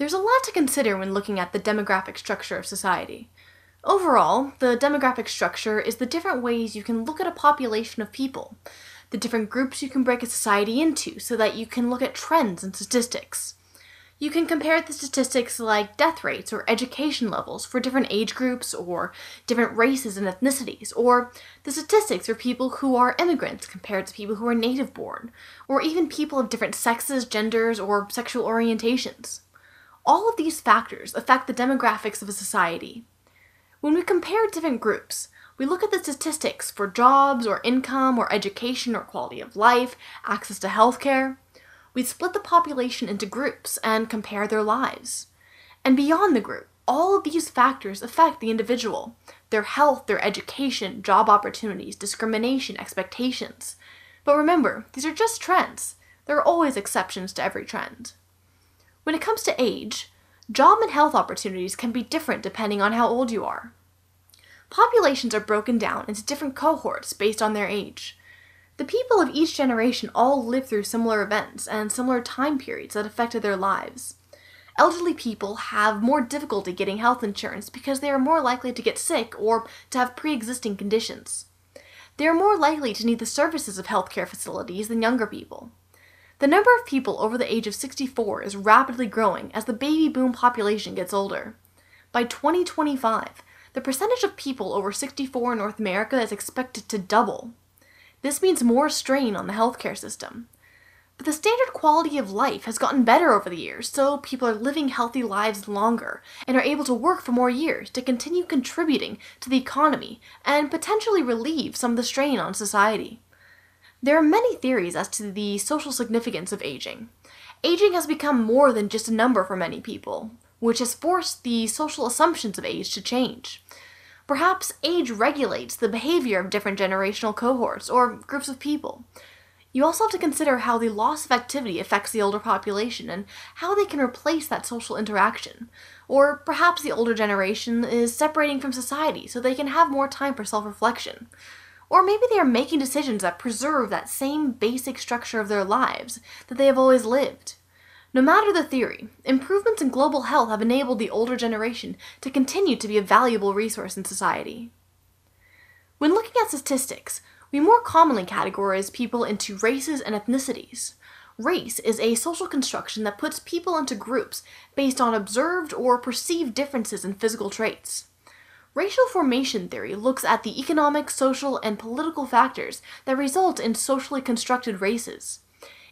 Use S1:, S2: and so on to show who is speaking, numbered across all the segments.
S1: There's a lot to consider when looking at the demographic structure of society. Overall, the demographic structure is the different ways you can look at a population of people, the different groups you can break a society into so that you can look at trends and statistics. You can compare the statistics like death rates or education levels for different age groups or different races and ethnicities, or the statistics for people who are immigrants compared to people who are native born, or even people of different sexes, genders, or sexual orientations. All of these factors affect the demographics of a society. When we compare different groups, we look at the statistics for jobs or income or education or quality of life, access to healthcare. We split the population into groups and compare their lives. And beyond the group, all of these factors affect the individual their health, their education, job opportunities, discrimination, expectations. But remember, these are just trends. There are always exceptions to every trend. When it comes to age, job and health opportunities can be different depending on how old you are. Populations are broken down into different cohorts based on their age. The people of each generation all lived through similar events and similar time periods that affected their lives. Elderly people have more difficulty getting health insurance because they are more likely to get sick or to have pre existing conditions. They are more likely to need the services of healthcare facilities than younger people. The number of people over the age of 64 is rapidly growing as the baby boom population gets older. By 2025, the percentage of people over 64 in North America is expected to double. This means more strain on the healthcare system. But the standard quality of life has gotten better over the years, so people are living healthy lives longer and are able to work for more years to continue contributing to the economy and potentially relieve some of the strain on society. There are many theories as to the social significance of aging. Aging has become more than just a number for many people, which has forced the social assumptions of age to change. Perhaps age regulates the behavior of different generational cohorts or groups of people. You also have to consider how the loss of activity affects the older population and how they can replace that social interaction. Or perhaps the older generation is separating from society so they can have more time for self reflection. Or maybe they are making decisions that preserve that same basic structure of their lives that they have always lived. No matter the theory, improvements in global health have enabled the older generation to continue to be a valuable resource in society. When looking at statistics, we more commonly categorize people into races and ethnicities. Race is a social construction that puts people into groups based on observed or perceived differences in physical traits. Racial formation theory looks at the economic, social, and political factors that result in socially constructed races.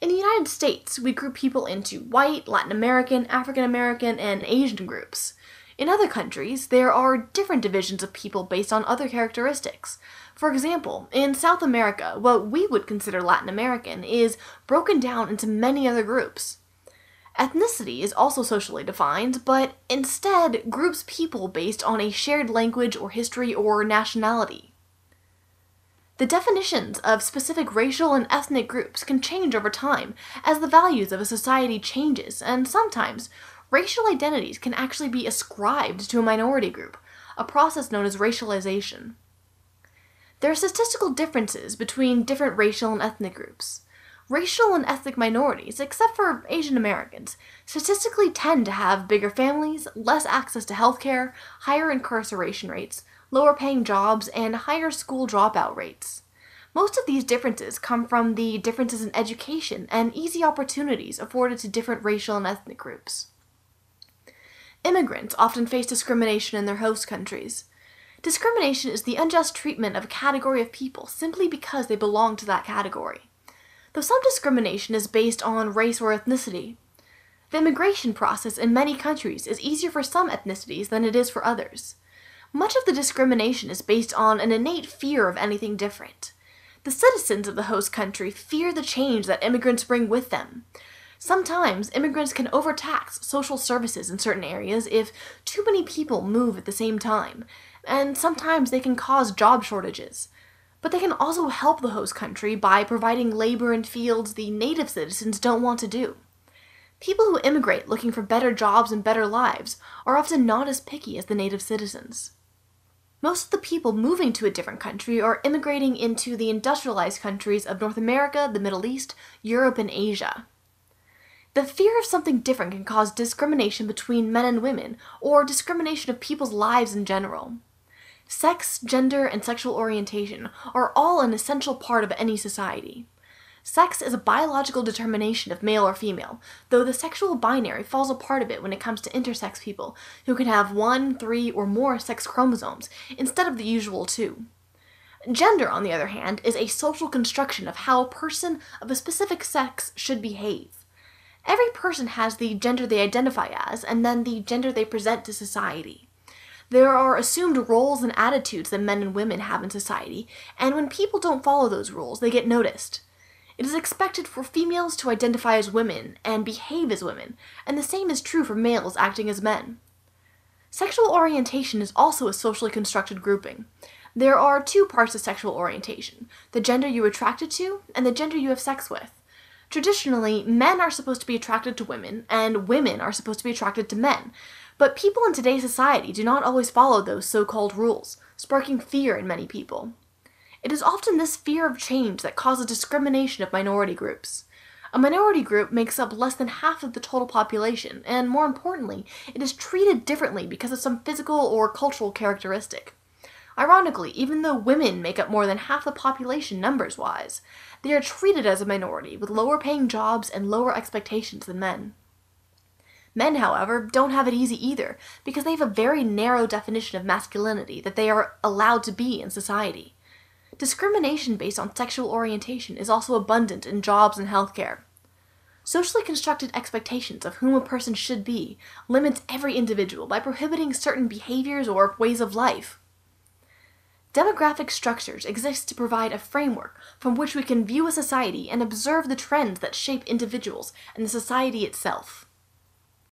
S1: In the United States, we group people into white, Latin American, African American, and Asian groups. In other countries, there are different divisions of people based on other characteristics. For example, in South America, what we would consider Latin American is broken down into many other groups. Ethnicity is also socially defined, but instead groups people based on a shared language or history or nationality. The definitions of specific racial and ethnic groups can change over time as the values of a society changes, and sometimes racial identities can actually be ascribed to a minority group, a process known as racialization. There are statistical differences between different racial and ethnic groups. Racial and ethnic minorities, except for Asian Americans, statistically tend to have bigger families, less access to healthcare, higher incarceration rates, lower paying jobs, and higher school dropout rates. Most of these differences come from the differences in education and easy opportunities afforded to different racial and ethnic groups. Immigrants often face discrimination in their host countries. Discrimination is the unjust treatment of a category of people simply because they belong to that category though some discrimination is based on race or ethnicity. The immigration process in many countries is easier for some ethnicities than it is for others. Much of the discrimination is based on an innate fear of anything different. The citizens of the host country fear the change that immigrants bring with them. Sometimes immigrants can overtax social services in certain areas if too many people move at the same time, and sometimes they can cause job shortages but they can also help the host country by providing labor in fields the native citizens don't want to do. People who immigrate looking for better jobs and better lives are often not as picky as the native citizens. Most of the people moving to a different country are immigrating into the industrialized countries of North America, the Middle East, Europe, and Asia. The fear of something different can cause discrimination between men and women, or discrimination of people's lives in general. Sex, gender, and sexual orientation are all an essential part of any society. Sex is a biological determination of male or female, though the sexual binary falls apart a bit when it comes to intersex people, who can have one, three, or more sex chromosomes instead of the usual two. Gender, on the other hand, is a social construction of how a person of a specific sex should behave. Every person has the gender they identify as, and then the gender they present to society. There are assumed roles and attitudes that men and women have in society, and when people don't follow those rules, they get noticed. It is expected for females to identify as women and behave as women, and the same is true for males acting as men. Sexual orientation is also a socially constructed grouping. There are two parts of sexual orientation the gender you're attracted to and the gender you have sex with. Traditionally, men are supposed to be attracted to women, and women are supposed to be attracted to men. But people in today's society do not always follow those so called rules, sparking fear in many people. It is often this fear of change that causes discrimination of minority groups. A minority group makes up less than half of the total population, and more importantly, it is treated differently because of some physical or cultural characteristic. Ironically, even though women make up more than half the population numbers wise, they are treated as a minority with lower paying jobs and lower expectations than men. Men, however, don't have it easy either because they have a very narrow definition of masculinity that they are allowed to be in society. Discrimination based on sexual orientation is also abundant in jobs and healthcare. Socially constructed expectations of whom a person should be limits every individual by prohibiting certain behaviors or ways of life. Demographic structures exist to provide a framework from which we can view a society and observe the trends that shape individuals and the society itself.